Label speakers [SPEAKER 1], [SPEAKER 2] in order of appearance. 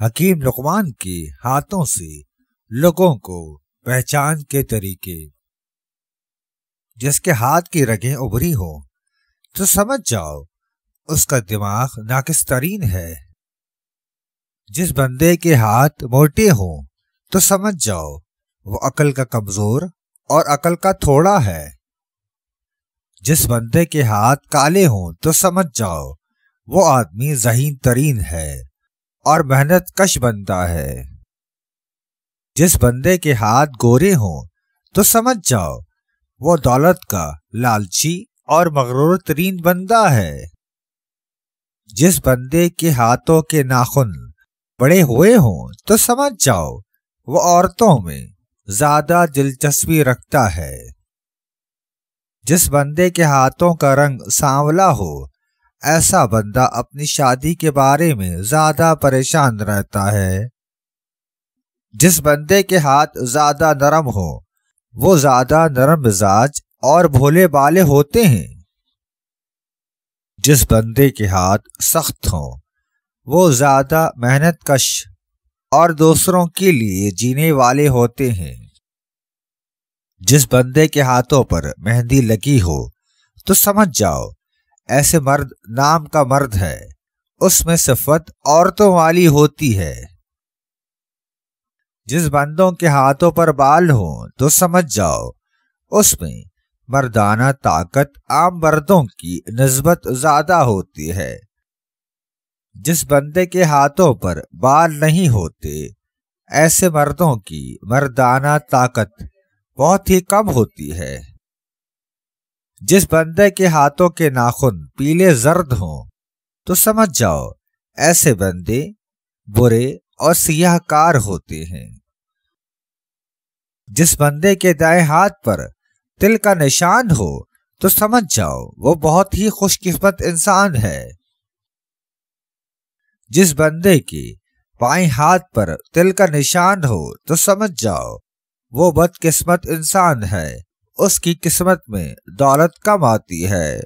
[SPEAKER 1] हकीम लुकमान के हाथों से लोगों को पहचान के तरीके। जिसके हाथ की रगें उभरी हो तो समझ जाओ, उसका दिमाग नाकिस तरीन है। जिस बंदे के हाथ मोटे हो तो समझ जाओ, वो अकल का कमज़ोर और अकल का थोड़ा है। जिस बंदे के हाथ काले हों तो समझ जाओ, वो आदमी जहीन तरीन है। और मेहनत कश बनता है। जिस बंदे के हाथ गोरे हों तो समझ जाओ, वो दौलत का लालची और मगरूर तरीन बंदा है। जिस बंदे के हाथों के नाखून बड़े हुए हों तो समझ जाओ, वो औरतों में ज़्यादा दिलचस्पी रखता है। जिस बंदे के हाथों का रंग सांवला हो ऐसा बंदा अपनी शादी के बारे में ज़्यादा परेशान रहता है। जिस बंदे के हाथ ज़्यादा नरम हो, वो ज़्यादा नरम मिजाज और भोले बाले होते हैं। जिस बंदे के हाथ सख्त हों, वो ज़्यादा मेहनत कश और दूसरों के लिए जीने वाले होते हैं। जिस बंदे के हाथों पर मेहंदी लगी हो तो समझ जाओ ऐसे मर्द नाम का मर्द है। उसमें सिफत औरतों वाली होती है। जिस बंदों के हाथों पर बाल हो तो समझ जाओ, उसमें मर्दाना ताकत आम मर्दों की नस्बत ज़्यादा होती है। जिस बंदे के हाथों पर बाल नहीं होते, ऐसे मर्दों की मर्दाना ताकत बहुत ही कम होती है। जिस बंदे के हाथों के नाखून पीले जर्द हों तो समझ जाओ, ऐसे बंदे बुरे और सियाहकार होते हैं। जिस बंदे के दाएँ हाथ पर तिल का निशान हो तो समझ जाओ, वो बहुत ही खुशकिस्मत इंसान है। जिस बंदे के बाएँ हाथ पर तिल का निशान हो तो समझ जाओ, वो बदकिस्मत इंसान है। उसकी किस्मत में दौलत कम आती है।